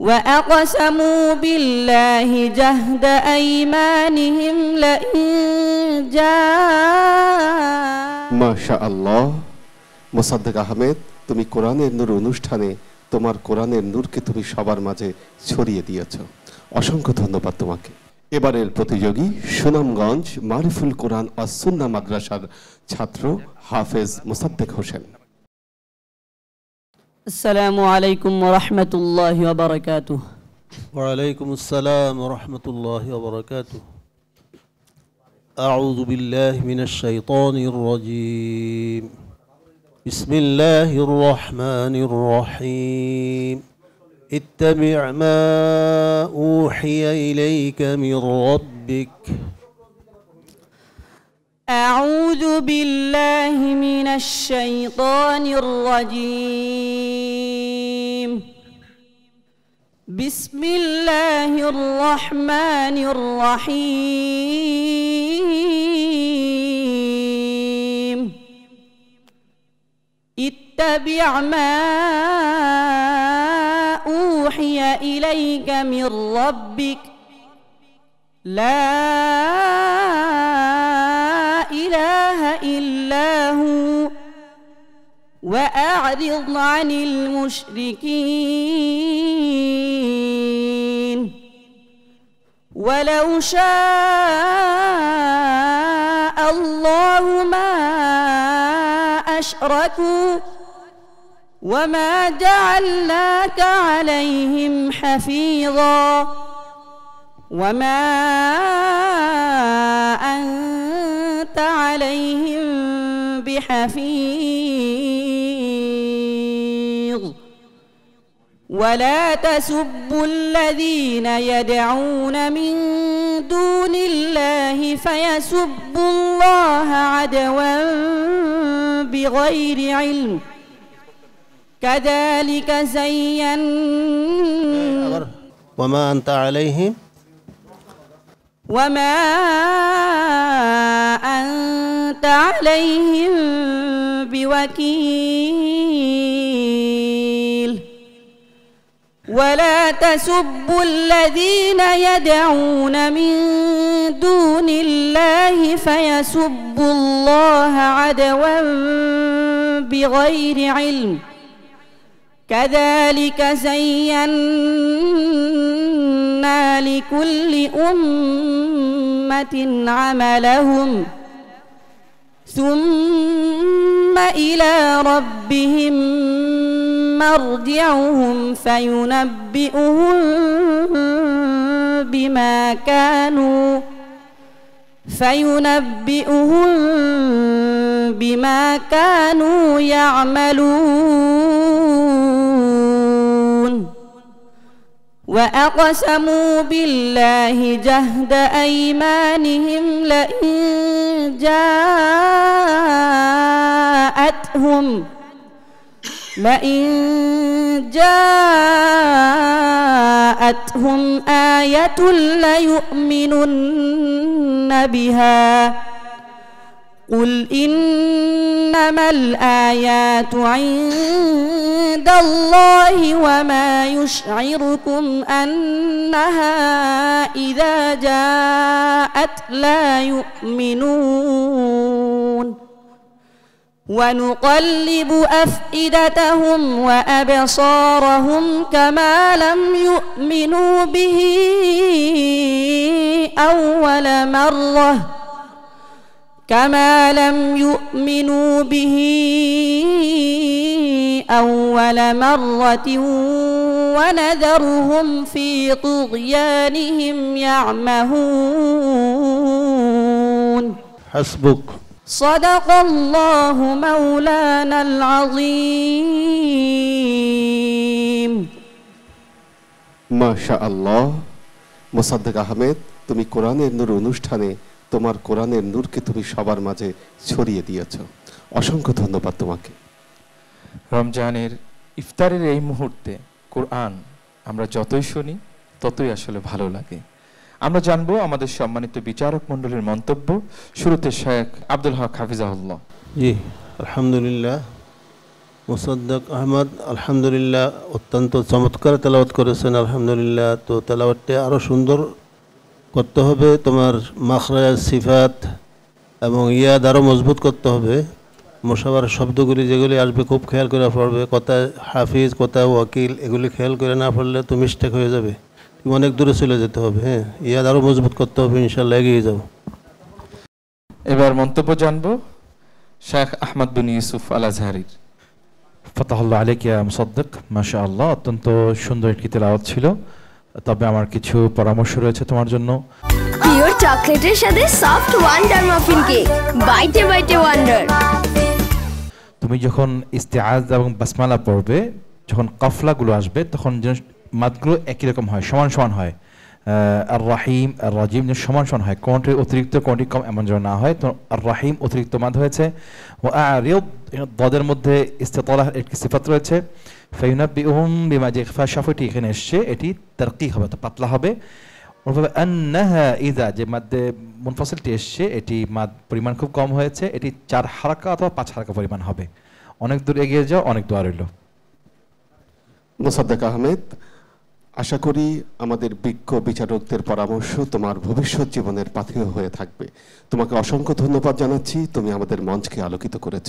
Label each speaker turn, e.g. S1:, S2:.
S1: وأقسموا بالله جهد أيمانهم لئن جاء
S2: মাশা আল্লাহ মোসাদ্দেক আহমেদ তুমি কোরআনের নূর অনুষ্ঠানে তোমার কোরআনের নূরকে তুমি সবার মাঝে ছড়িয়ে দিয়েছ অসংখ্য ধন্যবাদ তোমাকে এবারের প্রতিযোগী সুনামগঞ্জ মারিফুল কোরআন আসুন্না মাদ্রাসার ছাত্র হাফেজ মোসাদ্দেক হোসেন
S1: السلام عليكم ورحمة الله وبركاته.
S3: وعليكم السلام ورحمة الله وبركاته. أعوذ بالله من الشيطان الرجيم. بسم الله الرحمن الرحيم. اتبع ما أوحي إليك من ربك.
S1: أعوذ بالله من الشيطان الرجيم. بسم الله الرحمن الرحيم. اتبع ما أوحي إليك من ربك. لا إله إلا هو. وأعرض عن المشركين. ولو شاء الله ما أشركوا وما جعلناك عليهم حفيظا. وما بحفيظ ولا تسبوا الذين يدعون من دون الله فيسبوا الله عدوا بغير علم. كذلك زين
S3: وما أنت عليهم؟
S1: وما أنت عليهم بوكيل ولا تسبوا الذين يدعون من دون الله فيسبوا الله عدوا بغير علم كذلك زينا لكل أمة عملهم. ثم إلى ربهم مرجعهم فينبئهم بما كانوا فينبئهم بما كانوا يعملون. وأقسموا بالله جهد أيمانهم لئن جاءتهم لئن جاءتهم آية ليؤمنن بها قل إنما الآيات عند الله وما يشعركم أنها إذا جاءت لا يؤمنون ونقلب أفئدتهم وأبصارهم كما لم يؤمنوا به أول مرة كما لم يؤمنوا به أول مرة ونذرهم في طغيانهم يعمهون
S3: حسبك
S1: صدق الله مولانا العظيم
S2: মাশা আল্লাহ মোসাদ্দেক আহমেদ তুমি কোরআনের নূর অনুষ্ঠানে তোমার কোরআনের নূরকে তুমি সবার মাঝে ছড়িয়ে দিয়েছ। অসংখ্য ধন্যবাদ তোমাকে।
S4: রমজানের ইফতারের এই মুহূর্তে কোরআন আমরা যতই শুনি ততই আসলে ভালো লাগে। আমরা জানব আমাদের সম্মানিত বিচারক মণ্ডলীর মন্তব্য। শুরুতে শেখ আব্দুল হক হাফিজাহুল্লাহ।
S3: জি আলহামদুলিল্লাহ। মুসাদ্দাক আহমদ আলহামদুলিল্লাহ অত্যন্ত চমৎকার তেলাওয়াত করেছেন আলহামদুলিল্লাহ। তো তেলাওয়াতটা আরও সুন্দর করতে হবে তোমার মাখরাজ সিফাত এবং ইয়াদ আরও মজবুত করতে হবে। মোশাবার শব্দগুলি যেগুলি আসবে খুব খেয়াল করে পড়বে। কোথায় হাফিজ কোথায় ওয়াকিল এগুলি খেয়াল করে না পড়লে তো মিস্টেক হয়ে যাবে। তুমি অনেক দূরে চলে যেতে হবে হ্যাঁ? ইয়াদ আরও মজবুত করতে হবে ইনশাল্লাহ এগিয়ে যাও।
S4: এবার মন্তব্য জানব শেখ আহমদ বিন ইউসুফ আল আজহারির
S5: ফতাহুল্লাহ আলিক ইয়া মুসাদ্দিক মাশা আল্লাহ অত্যন্ত সুন্দর একটি তেলাওয়াত ছিল। তবে আমার কিছু পরামর্শ রয়েছে তোমার জন্য।
S6: পিওর চকলেটের সাথে সফট ওয়ান্ডার মাফিন কেক। বাইটে বাইটে ওয়ান্ডার।
S5: তুমি যখন ইস্তেআজ এবং বাসমালা পড়বে যখন কফলাগুলো আসবে তখন যেন মাতগুলো একই রকম হয় সমান সমান হয়। আর রাহিম আর রাজিম যেন সমান সমান হয়। কোনটি অতিরিক্ত কোনটি কম এমন যেন না হয়। তো আর রাহিম অতিরিক্ত মাদ হয়েছে। ও আরিয়দ দদের মধ্যে ইস্তেতলা একটি সিফাত রয়েছে। এখানে এসছে, এটি তারকি হবে তো পাতলা হবে। ইদা যে মুনফসিলটি এসছে, এটি মাদ পরিমাণ খুব কম হয়েছে, এটি চার হারাকা অথবা পাঁচ হারাকা পরিমাণ হবে। অনেক দূর এগিয়ে যাও, অনেক দোয়া রইল।
S2: মোসাদ্দেক আহমেদ, আশা করি আমাদের বিজ্ঞ বিচারকদের পরামর্শ তোমার ভবিষ্যৎ জীবনের পাথেয় হয়ে থাকবে। তোমাকে অসংখ্য ধন্যবাদ জানাচ্ছি, তুমি আমাদের মঞ্চকে আলোকিত করেছ।